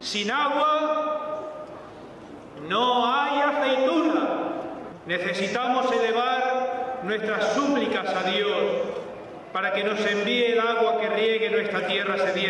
Sin agua no hay aceituna. Necesitamos elevar nuestras súplicas a Dios para que nos envíe el agua que riegue nuestra tierra sedienta